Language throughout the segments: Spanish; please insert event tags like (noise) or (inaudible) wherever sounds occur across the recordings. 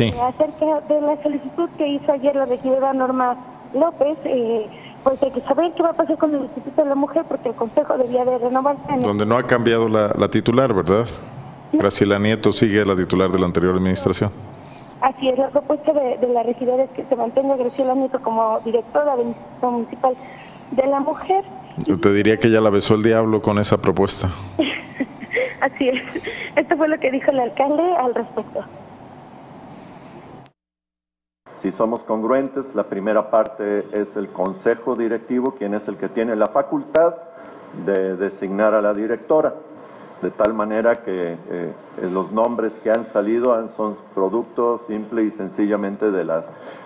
Sí. acerca de la solicitud que hizo ayer la regidora Norma López, eh, pues hay que saber qué va a pasar con el Instituto de la Mujer, porque el Consejo debía de renovarse. Donde no ha cambiado la, titular, ¿verdad? Graciela Nieto sigue la titular de la anterior administración. Así es, la propuesta de, la regidora es que se mantenga Graciela Nieto como directora del Instituto Municipal de la Mujer. Yo te diría que ya la besó el diablo con esa propuesta. (laughs) Así es. Esto fue lo que dijo el alcalde al respecto. Si somos congruentes, la primera parte es el consejo directivo, quien es el que tiene la facultad de designar a la directora, de tal manera que eh, los nombres que han salido son producto simple y sencillamente de la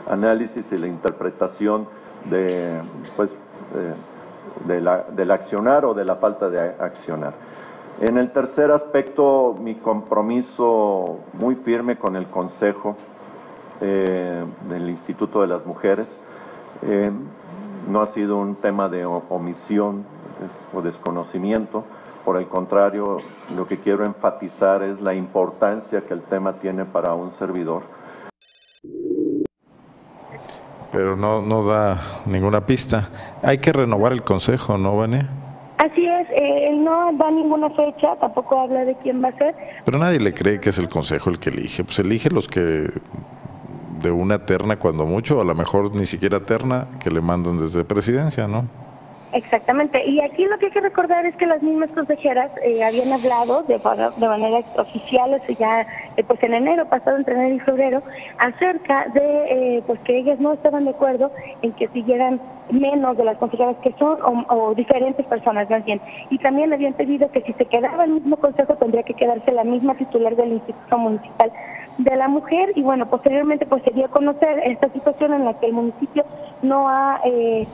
análisis y la interpretación de, pues, eh, del accionar o de la falta de accionar. En el tercer aspecto, mi compromiso muy firme con el Consejo eh, del Instituto de las Mujeres. Eh, no ha sido un tema de omisión o desconocimiento, por el contrario, lo que quiero enfatizar es la importancia que el tema tiene para un servidor. Pero no, no da ninguna pista. Hay que renovar el consejo, ¿no, Vania? Así es, eh, él no da ninguna fecha, tampoco habla de quién va a ser. Pero nadie le cree que es el consejo el que elige, pues elige los que de una terna cuando mucho, a lo mejor ni siquiera terna que le mandan desde presidencia, ¿no? Exactamente, y aquí lo que hay que recordar es que las mismas consejeras eh, habían hablado de, de manera oficial, eso ya eh, pues en enero pasado, entre enero y febrero, acerca de eh, pues que ellas no estaban de acuerdo en que siguieran menos de las consejeras que son o, diferentes personas más bien. Y también habían pedido que si se quedaba el mismo consejo tendría que quedarse la misma titular del Instituto Municipal de la Mujer y bueno, posteriormente pues se dio a conocer esta situación en la que el municipio no ha eh,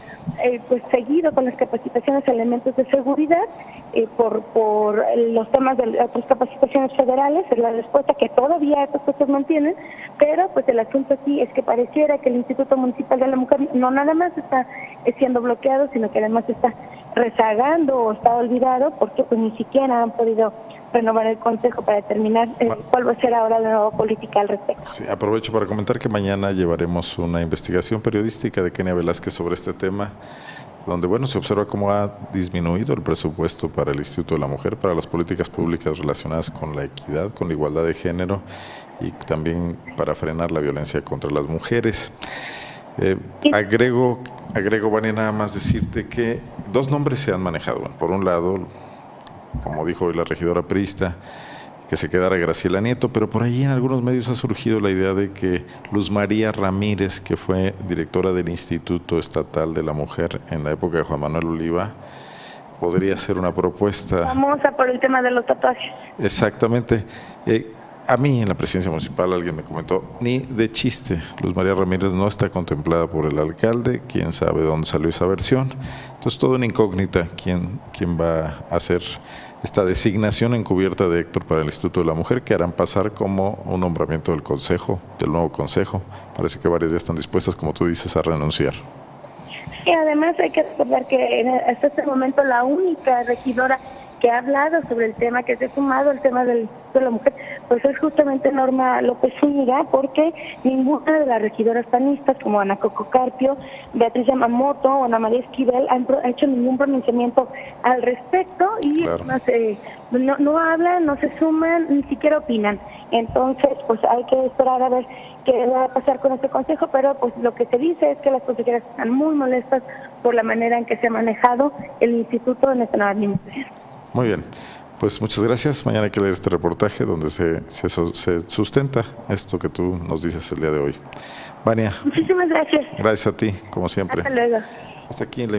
eh, pues seguido con las capacitaciones elementos de seguridad eh, por, por los temas de otras capacitaciones federales, es la respuesta que todavía estas cosas mantienen, pero pues el asunto aquí es que pareciera que el Instituto Municipal de la Mujer no nada más está siendo bloqueado, sino que además está rezagando o está olvidado porque pues ni siquiera han podido renovar el Consejo para determinar eh, cuál va a ser ahora la nueva política al respecto. Sí, aprovecho para comentar que mañana llevaremos una investigación periodística de Kenia Velázquez sobre este tema, donde bueno se observa cómo ha disminuido el presupuesto para el Instituto de la Mujer, para las políticas públicas relacionadas con la equidad, con la igualdad de género y también para frenar la violencia contra las mujeres. Eh, agrego, agrego, Vania, nada más decirte que dos nombres se han manejado. por un lado, como dijo hoy la regidora Prista, que se quedara Graciela Nieto, pero por ahí en algunos medios ha surgido la idea de que Luz María Ramírez, que fue directora del Instituto Estatal de la Mujer en la época de Juan Manuel Oliva, podría ser una propuesta. Famosa por el tema de los tatuajes. Exactamente. Eh, a mí en la presidencia municipal alguien me comentó, ni de chiste, Luz María Ramírez no está contemplada por el alcalde, quién sabe dónde salió esa versión. Entonces todo en incógnita quién, quién va a hacer esta designación encubierta de Héctor para el Instituto de la Mujer que harán pasar como un nombramiento del Consejo, del nuevo Consejo. Parece que varias ya están dispuestas, como tú dices, a renunciar. Y además hay que recordar que hasta este momento la única regidora que ha hablado sobre el tema, que se ha sumado al tema del, de la mujer, pues es justamente Norma López Zúñiga, porque ninguna de las regidoras panistas, como Ana Coco Carpio, Beatriz Yamamoto o Ana María Esquivel, han hecho ningún pronunciamiento al respecto y eh, no, no hablan, no se suman, ni siquiera opinan. Entonces, pues hay que esperar a ver qué va a pasar con este consejo, pero pues lo que se dice es que las consejeras están muy molestas por la manera en que se ha manejado el instituto en esta nueva administración. Muy bien. Pues muchas gracias. Mañana hay que leer este reportaje donde se, se, sustenta esto que tú nos dices el día de hoy. Vania. Muchísimas gracias. Gracias a ti, como siempre. Hasta luego. Hasta aquí en la